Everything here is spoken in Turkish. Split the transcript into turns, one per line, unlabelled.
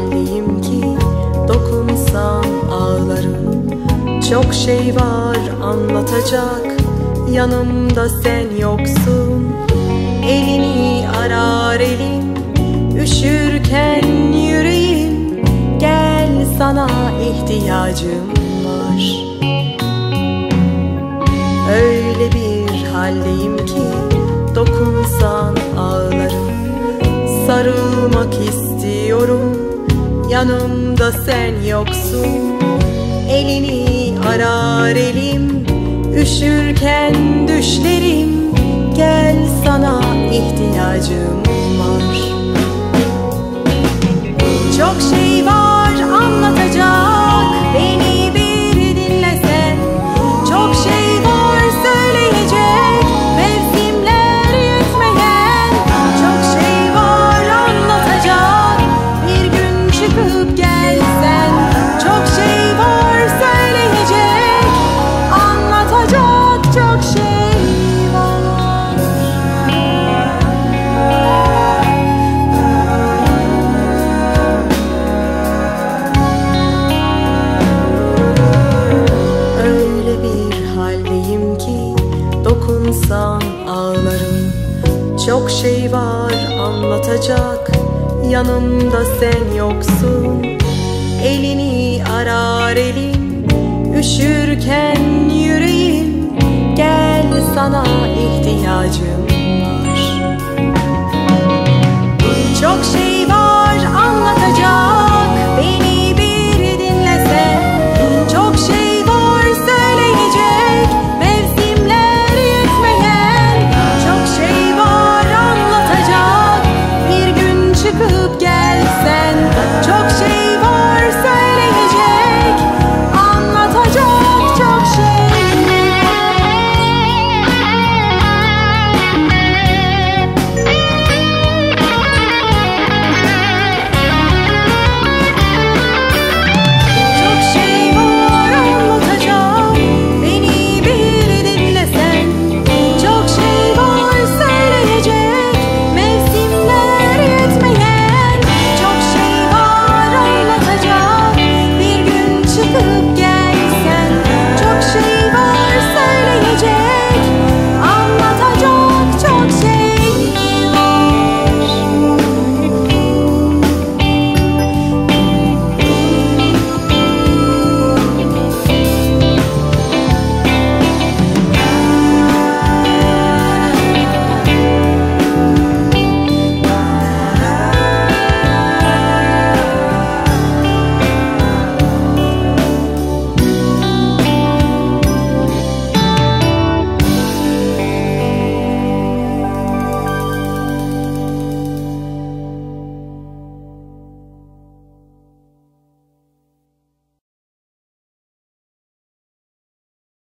haldeyim ki Dokunsan ağlarım. Çok şey var anlatacak Yanımda sen yoksun. Elini arar elim Üşürken yüreğim. Gel sana ihtiyacım var. Öyle bir haldeyim ki Dokunsan ağlarım. Sarılmak istiyorum Yanımda sen yoksun. Elini arar elim Üşürken düşlerim. Gel sana ihtiyacım var. Çok şey var anlatacak. Yanımda sen yoksun. Elini arar elim üşürken yüreğim. Gel sana ihtiyacım